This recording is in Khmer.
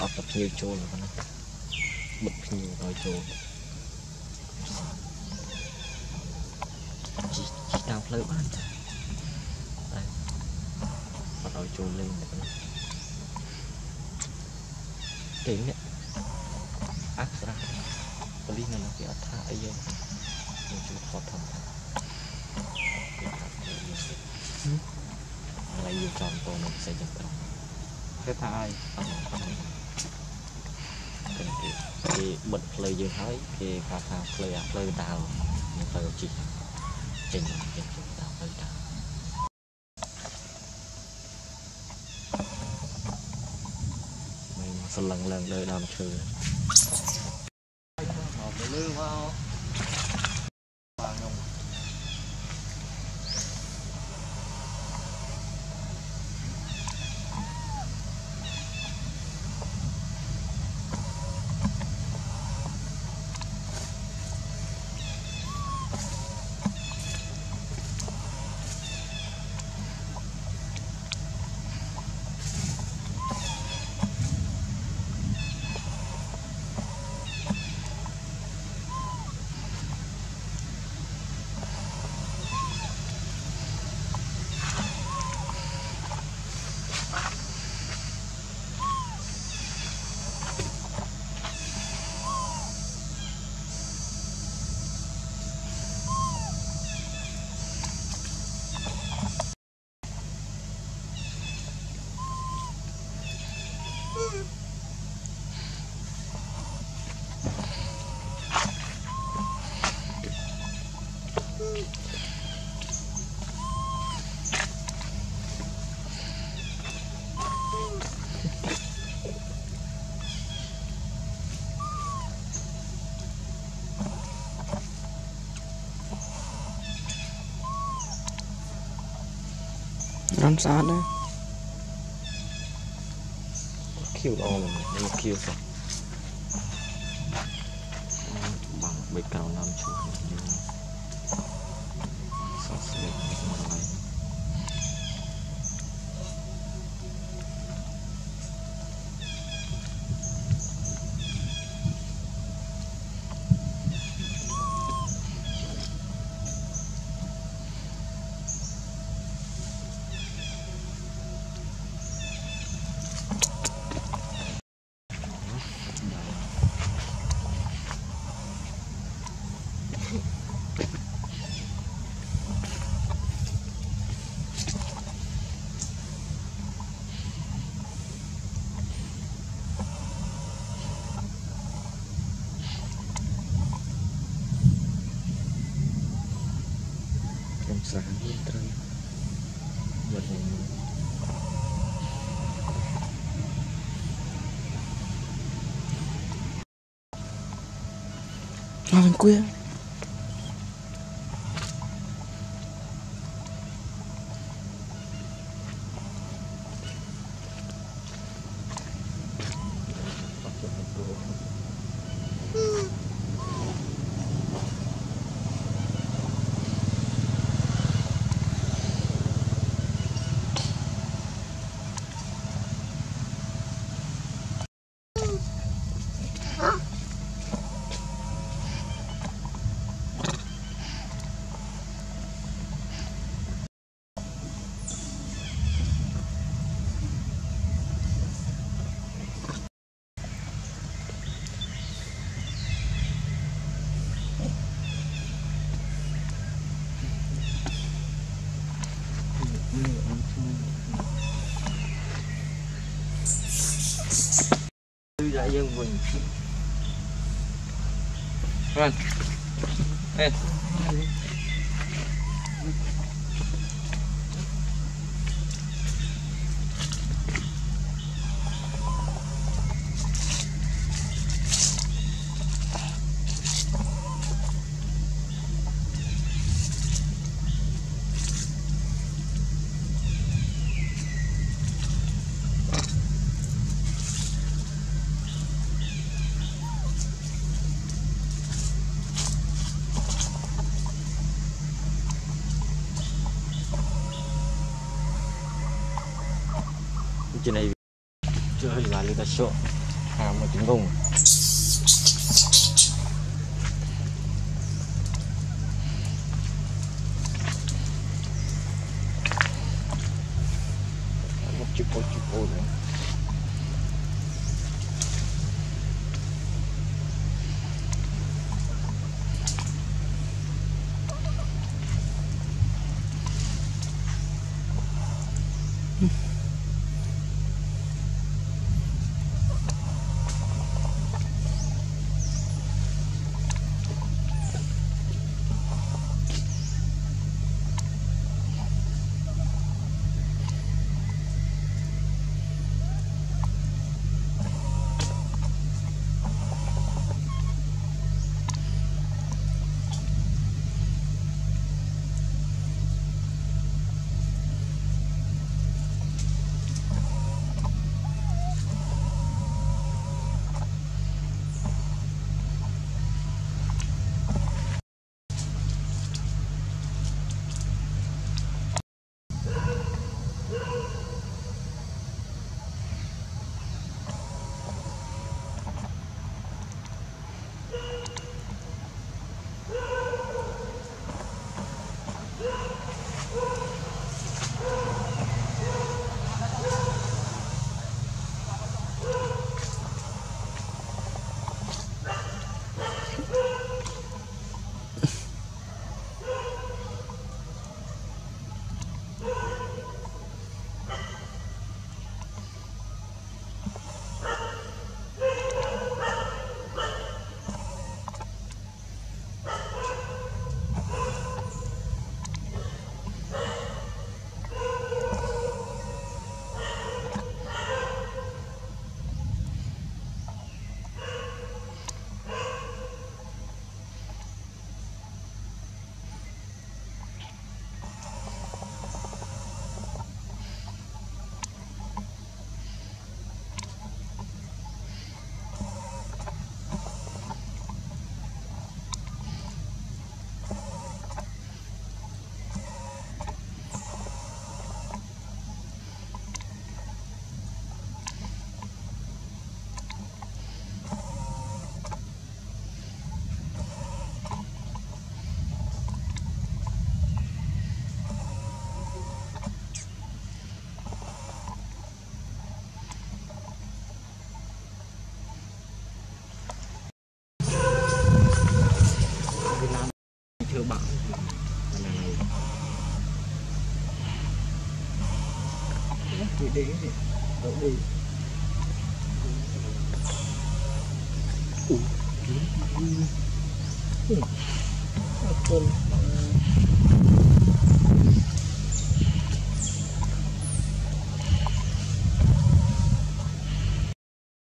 អត់ទៅភ្ញៀវចូលប៉ុណ្ណាបិទភ្ញៀវឲ្យចូលជីជីតាមផ្លូវបានតែអត់ឲ្យចូលលេងតែប៉ុណ្ណាគេនេះអក្សរប៉ូលីសនៅនោះគេអត់ថាអីយើងយើងជួយថតធំថាគេថាយើងទៀតហើយយើងចំតនៅផ្សេងចឹងទៅគេថាអីអត់អត់គេ គេបិទផ្លូវយើងហើយគេថាថាផ្លូវអាផ្លូវដើរមានផ្លូវជីចេញចេញចេញដើរផ្លូវដើរមិនសន្លឹងឡើងលើដើមឈើមកទៅលឺមក រំស្អាតណាស់ខៀវល្អមែននេះខៀវសោះបាំងបេក្រៅណាំឈូសយើងសោះ ស្រាមានត្រូវវត្តនេះមកវិញគួយ អត់ជិះទៅព្រោះ គឺដាក់យើង trên này chơi là người ta sợ ហាមកជំងងមកជិះពោ ធ្វើបាក់ đi đi đi đổ đi con